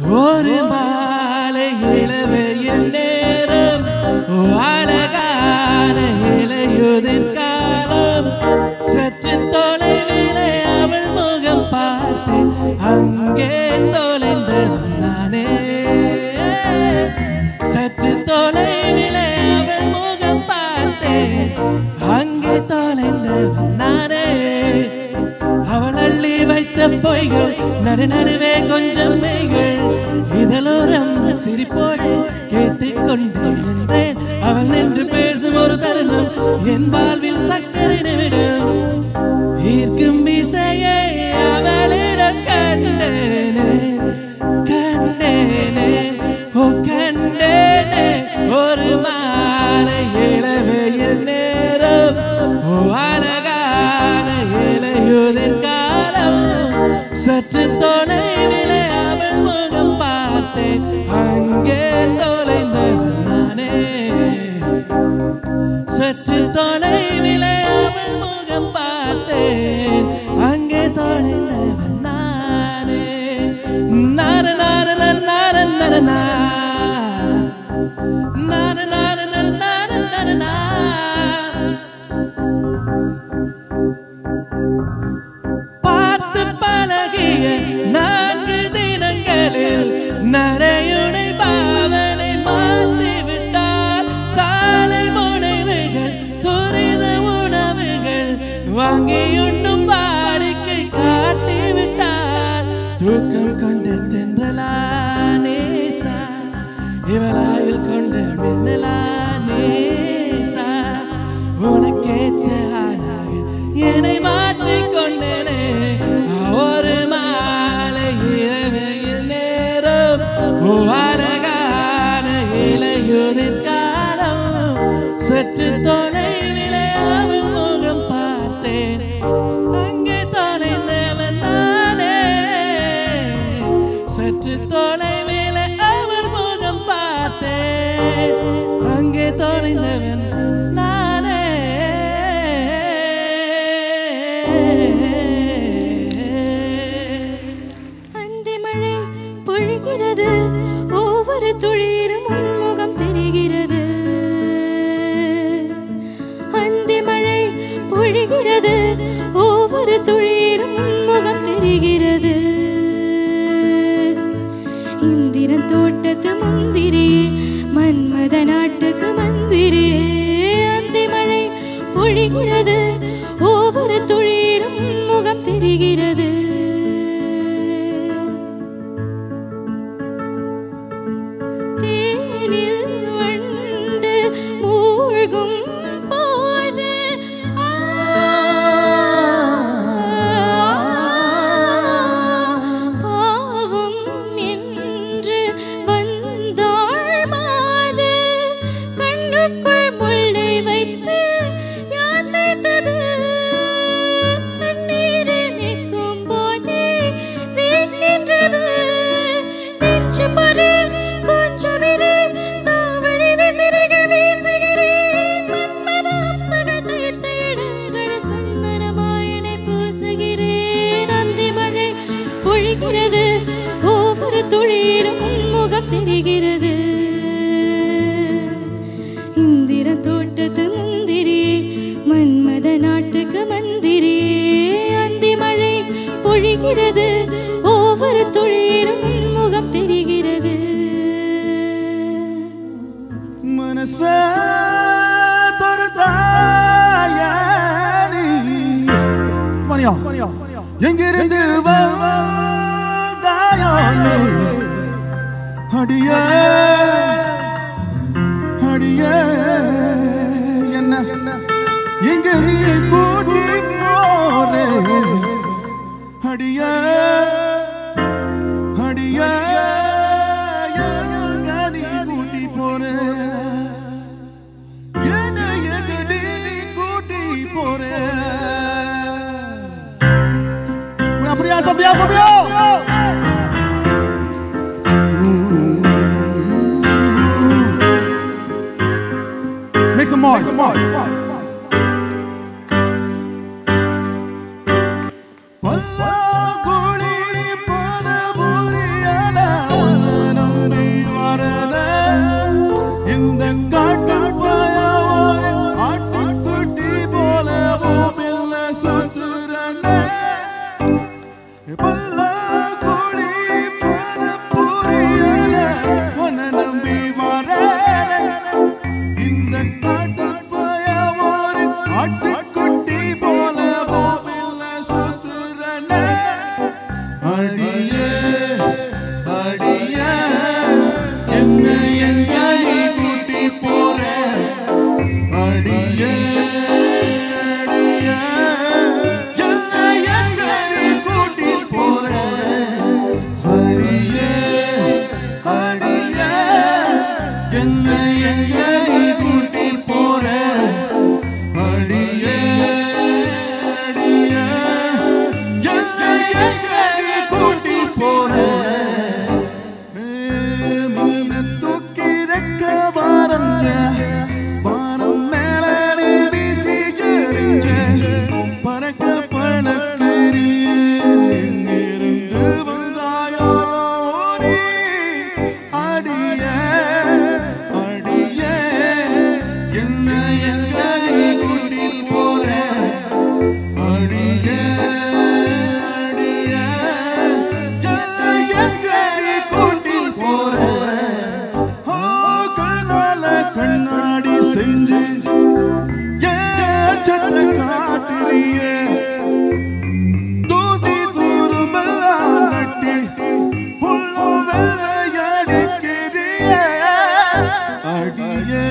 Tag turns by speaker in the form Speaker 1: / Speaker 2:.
Speaker 1: What am I? சிரிப்போடு கேட்டுக்கொண்டிருந்தேன். அவன் என்று பேசும் ஒரு தருணம் என் வாழ்வில்
Speaker 2: தோட்டத்து முந்திரியே மன்மத நாட்டுக்கு மந்திரே. அந்தி மழை பொழிகிறது ஒவ்வொரு துளியிலும் முகம் தெரிகிறது. முகம் தெரிகிறது. இந்திர தோட்டத்து முந்திரி மன்மத நாட்டுக்கு மந்திரி. அந்தி மழை பொழிகிறது ஒவ்வொரு துளியிலும் முகம் தெரிகிறது.
Speaker 1: மனசா எங்கிருந்து வந்தாயோ அடிய அடிய என்ன? எங்க நீ கூட்டி போறே? அடிய அடிய கூட்டி போறே? என்ன எங்க நீ கூட்டி போறே?
Speaker 3: அப்படியா Safiya Safiya noise, noise, noise. But love. அடியே